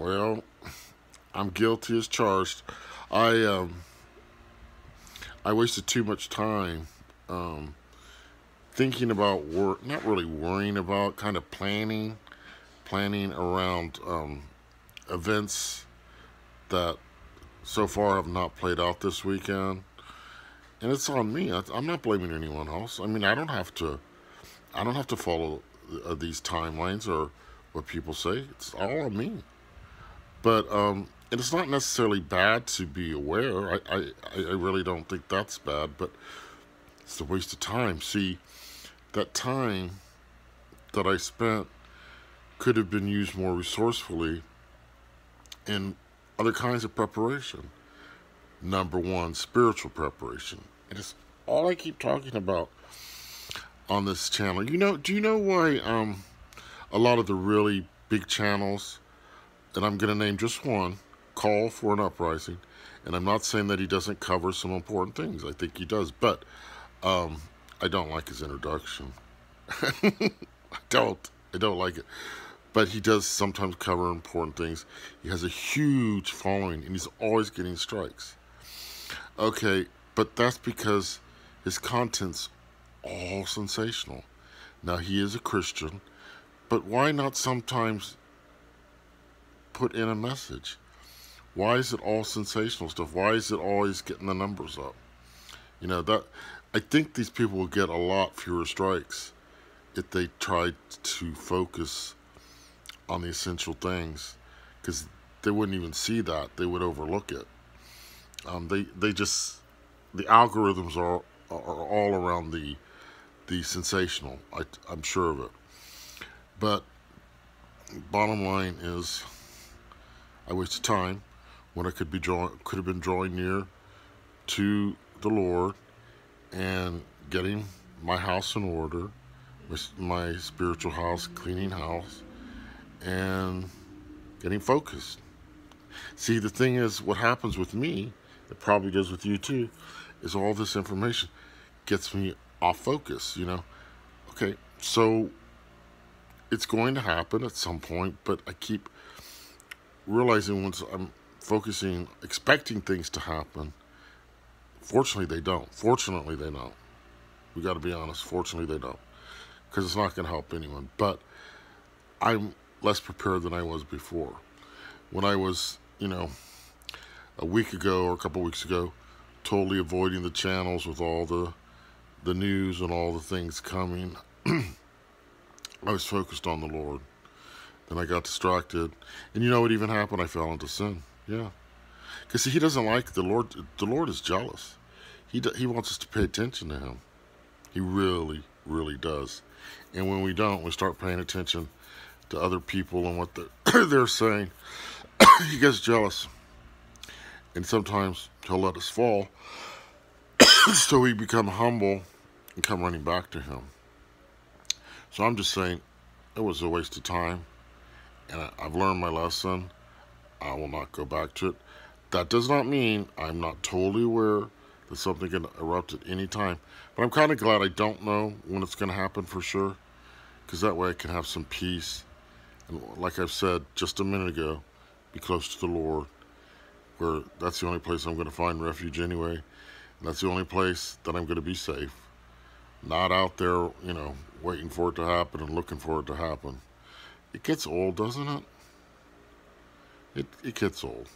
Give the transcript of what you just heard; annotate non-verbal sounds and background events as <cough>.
Well, I'm guilty as charged. I um, I wasted too much time um, thinking about work, not really worrying about, kind of planning, planning around um, events that so far have not played out this weekend. And it's on me. I, I'm not blaming anyone else. I mean, I don't have to. I don't have to follow uh, these timelines or what people say. It's all on me. But um, and it's not necessarily bad to be aware. I, I, I really don't think that's bad, but it's a waste of time. See, that time that I spent could have been used more resourcefully in other kinds of preparation. Number one, spiritual preparation. And it's all I keep talking about on this channel. You know, do you know why um, a lot of the really big channels, and I'm going to name just one, call for an uprising. And I'm not saying that he doesn't cover some important things. I think he does. But um, I don't like his introduction. <laughs> I don't. I don't like it. But he does sometimes cover important things. He has a huge following, and he's always getting strikes. Okay, but that's because his content's all sensational. Now, he is a Christian, but why not sometimes put in a message? Why is it all sensational stuff? Why is it always getting the numbers up? You know, that I think these people will get a lot fewer strikes if they tried to focus on the essential things because they wouldn't even see that. They would overlook it. Um, they, they just, the algorithms are, are all around the, the sensational. I, I'm sure of it. But bottom line is, I wasted time when I could be drawing, could have been drawing near to the Lord and getting my house in order, my spiritual house, cleaning house, and getting focused. See, the thing is, what happens with me, it probably does with you too, is all this information gets me off focus, you know? Okay, so it's going to happen at some point, but I keep realizing once I'm focusing, expecting things to happen, Fortunately, they don't. Fortunately, they don't. We got to be honest. Fortunately, they don't. Because it's not going to help anyone. But I'm less prepared than I was before. When I was, you know, a week ago or a couple weeks ago, totally avoiding the channels with all the the news and all the things coming. <clears throat> I was focused on the Lord. Then I got distracted. And you know what even happened? I fell into sin. Yeah. Because he doesn't like the Lord. The Lord is jealous. He, he wants us to pay attention to him. He really, really does. And when we don't, we start paying attention to other people and what they're, <clears throat> they're saying. <clears throat> he gets jealous. And sometimes he'll let us fall. <clears throat> so we become humble and come running back to him. So I'm just saying, it was a waste of time. And I've learned my lesson. I will not go back to it. That does not mean I'm not totally aware that something can erupt at any time. But I'm kind of glad I don't know when it's going to happen for sure. Because that way I can have some peace. And like I've said just a minute ago, be close to the Lord. Where that's the only place I'm going to find refuge anyway. And that's the only place that I'm going to be safe. Not out there, you know, waiting for it to happen and looking for it to happen. It gets old, doesn't it? It, it gets old.